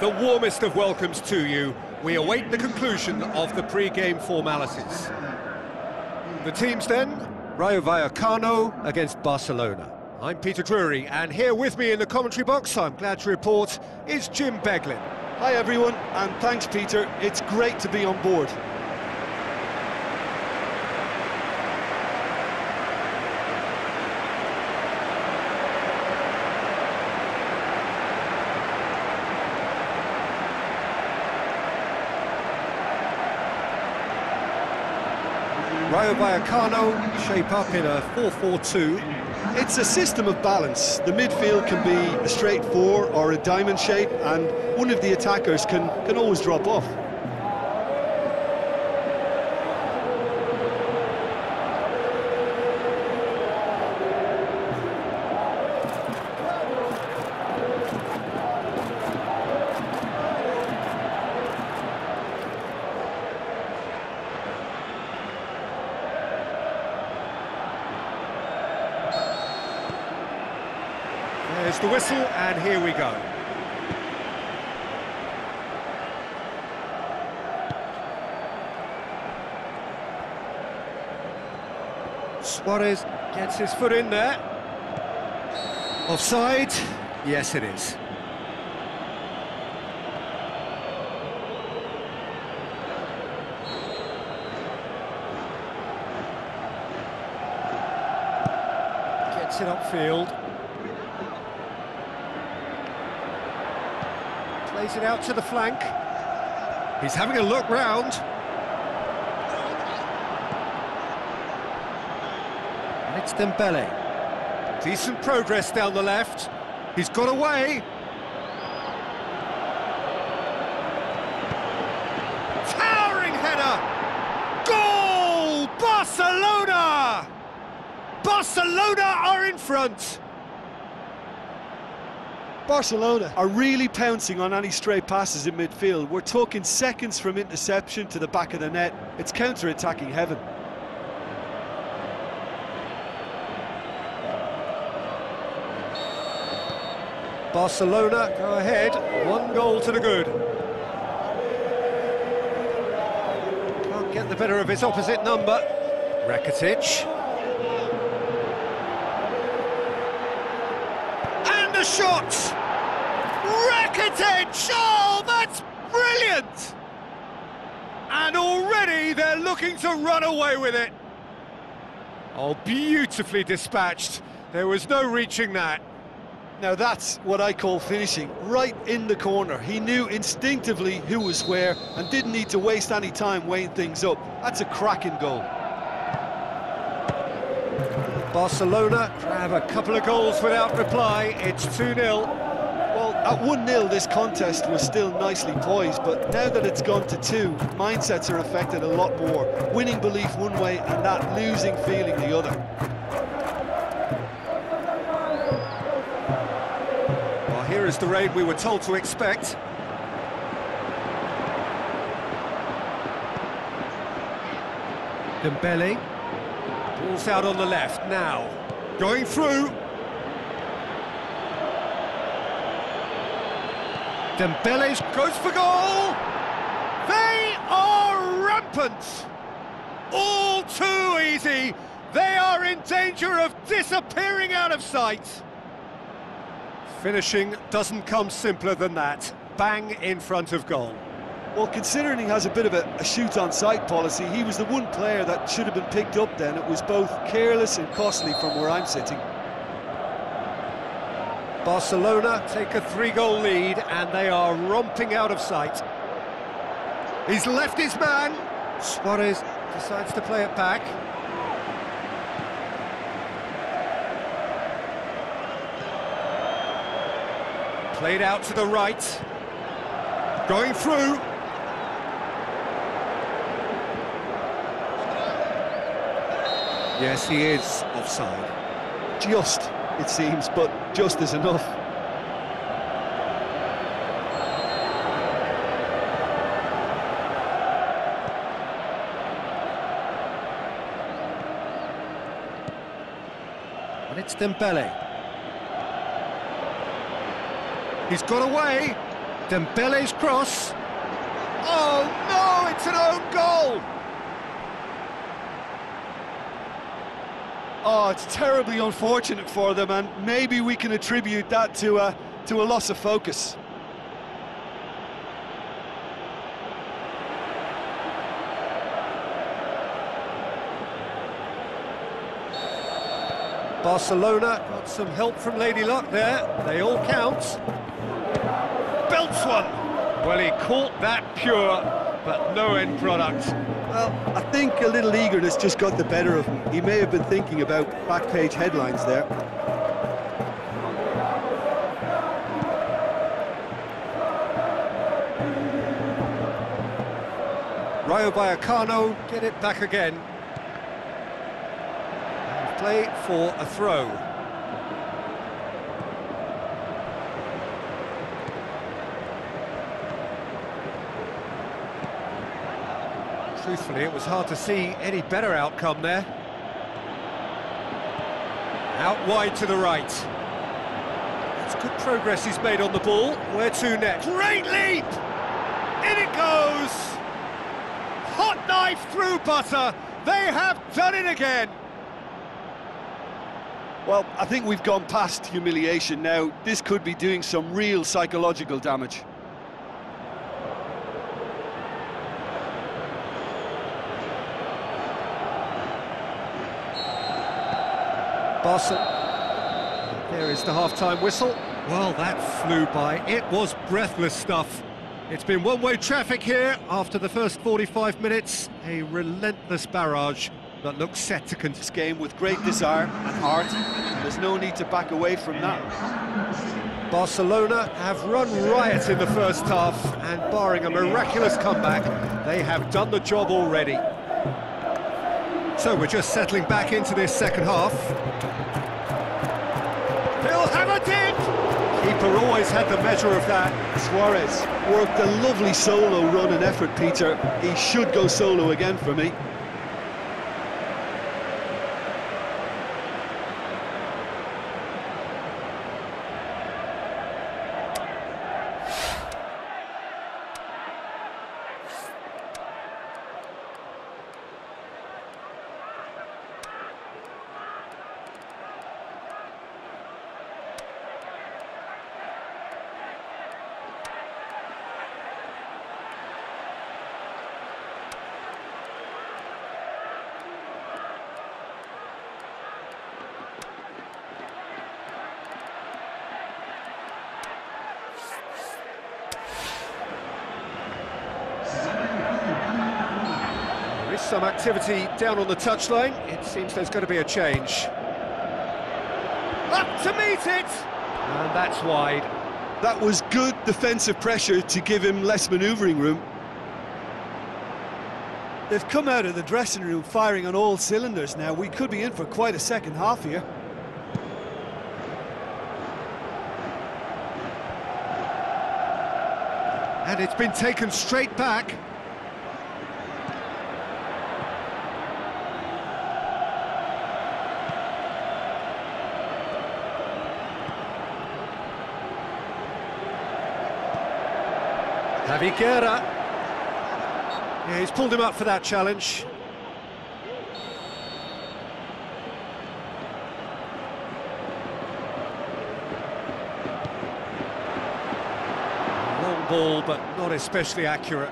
the warmest of welcomes to you. We await the conclusion of the pre-game formalities. The teams then, Rayo Vallecano against Barcelona. I'm Peter Drury, and here with me in the commentary box, I'm glad to report, is Jim Beglin. Hi everyone, and thanks Peter, it's great to be on board. Rayo Vallecano shape up in a 4-4-2. It's a system of balance. The midfield can be a straight four or a diamond shape, and one of the attackers can, can always drop off. Whistle, and here we go. Suarez gets his foot in there. Offside? Yes, it is. Gets it upfield. Plays it out to the flank. He's having a look round. And it's Dembele. Decent progress down the left. He's got away. Towering header! Goal! Barcelona! Barcelona are in front! Barcelona are really pouncing on any stray passes in midfield. We're talking seconds from interception to the back of the net. It's counter-attacking heaven. Barcelona go ahead, one goal to the good. Can't get the better of his opposite number. Rakitic. And a shot! Rakitic! Oh, that's brilliant! And already they're looking to run away with it. Oh, beautifully dispatched. There was no reaching that. Now that's what I call finishing, right in the corner. He knew instinctively who was where and didn't need to waste any time weighing things up. That's a cracking goal. Barcelona grab a couple of goals without reply. It's 2-0. Well, at 1-0 this contest was still nicely poised, but now that it's gone to two, mindsets are affected a lot more. Winning belief one way and that losing feeling the other. Well, here is the raid we were told to expect. Dembele. Ball's out on the left now. Going through. Dembele goes for goal. They are rampant. All too easy. They are in danger of disappearing out of sight. Finishing doesn't come simpler than that. Bang in front of goal. Well, considering he has a bit of a, a shoot-on-sight policy, he was the one player that should have been picked up then. It was both careless and costly from where I'm sitting. Barcelona take a three-goal lead and they are romping out of sight. He's left his man. Suarez decides to play it back. Played out to the right. Going through. Yes, he is offside. Just, it seems, but just is enough. And it's Dembele. He's got away. Dembele's cross. Oh no, it's an own goal! Oh, it's terribly unfortunate for them, and maybe we can attribute that to a to a loss of focus. Barcelona got some help from Lady Luck there. They all count. Belts one. Well, he caught that pure, but no end product. Well, I think a little eagerness just got the better of him. He may have been thinking about back page headlines there. Rayo Vallecano get it back again. And play for a throw. Truthfully, it was hard to see any better outcome there. Out wide to the right. It's good progress he's made on the ball. Where to next? Great leap! In it goes! Hot knife through butter. They have done it again. Well, I think we've gone past humiliation now. This could be doing some real psychological damage. Barca. There is the half-time whistle. Well, that flew by. It was breathless stuff. It's been one-way traffic here after the first 45 minutes. A relentless barrage that looks set to continue. This game with great desire and heart. There's no need to back away from that. Barcelona have run riot in the first half, and barring a miraculous comeback, they have done the job already. So we're just settling back into this second half. He'll have a dip! Keeper always had the measure of that. Suarez worked a lovely solo run and effort, Peter. He should go solo again for me. Some activity down on the touchline. It seems there's going to be a change. Up to meet it! And that's wide. That was good defensive pressure to give him less manoeuvring room. They've come out of the dressing room firing on all cylinders now. We could be in for quite a second half here. And it's been taken straight back. Javi Guerra. Yeah, he's pulled him up for that challenge. Long ball, but not especially accurate.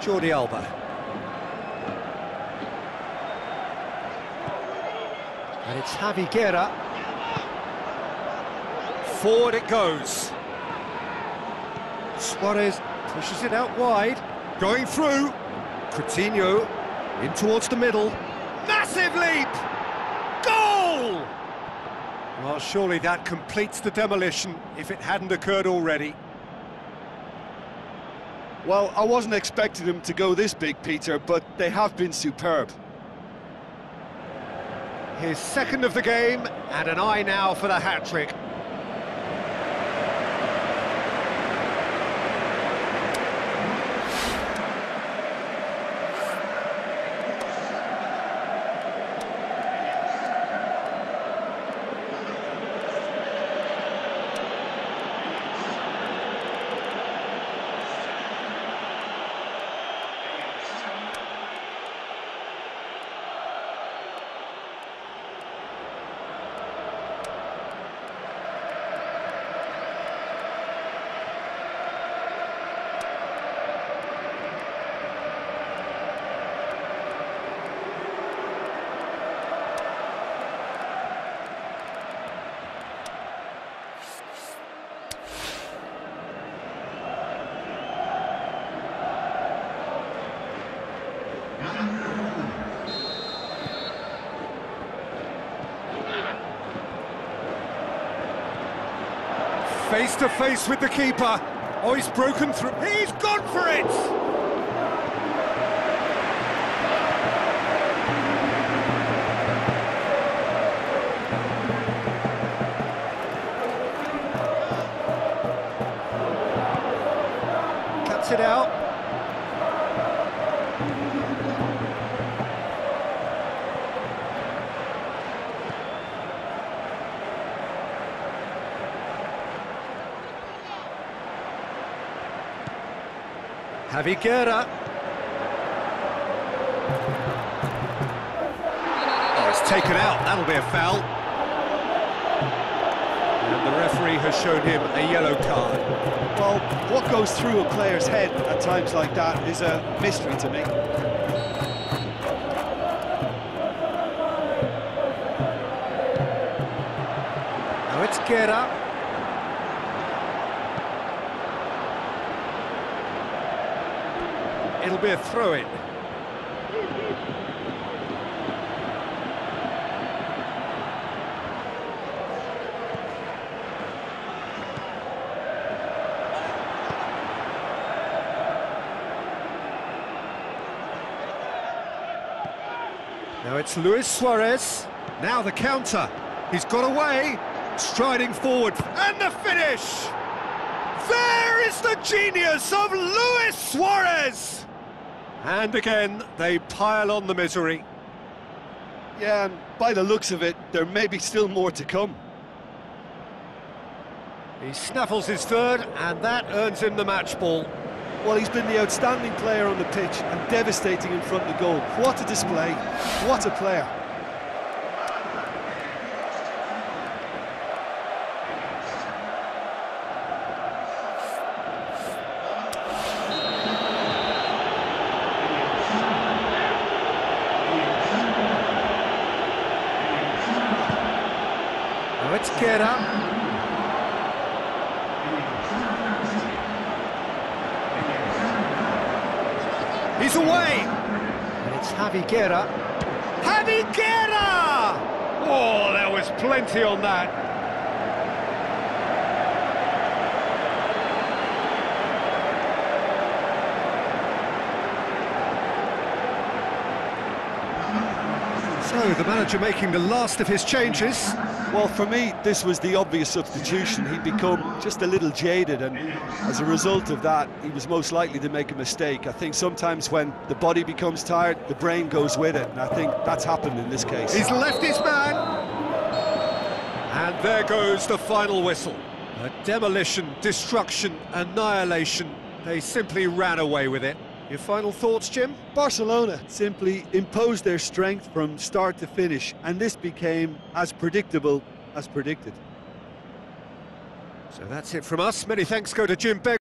Jordi Alba. And it's Javi Guerra. Forward it goes. Suarez pushes it out wide. Going through. Coutinho in towards the middle. Massive leap! Goal! Well, surely that completes the demolition if it hadn't occurred already. Well, I wasn't expecting them to go this big, Peter, but they have been superb. His second of the game, and an eye now for the hat-trick. Face to face with the keeper. Oh, he's broken through. He's gone for it! Javi Guerra. Oh, it's taken out. That'll be a foul. And the referee has shown him a yellow card. Well, what goes through a player's head at times like that is a mystery to me. Now it's Guerra. It'll be a throw-in. Now it's Luis Suarez. Now the counter. He's got away, striding forward, and the finish! There is the genius of Luis Suarez! And again, they pile on the misery. Yeah, and by the looks of it, there may be still more to come. He snaffles his third, and that earns him the match ball. Well, he's been the outstanding player on the pitch and devastating in front of the goal. What a display, what a player. He's away! It's Javi Guerra. Javi Guerra! Oh, there was plenty on that. So, the manager making the last of his changes. Well, for me, this was the obvious substitution. He'd become just a little jaded, and as a result of that, he was most likely to make a mistake. I think sometimes when the body becomes tired, the brain goes with it, and I think that's happened in this case. He's left his man. And there goes the final whistle. A demolition, destruction, annihilation. They simply ran away with it. Your final thoughts, Jim? Barcelona simply imposed their strength from start to finish, and this became as predictable as predicted. So that's it from us. Many thanks go to Jim Begg.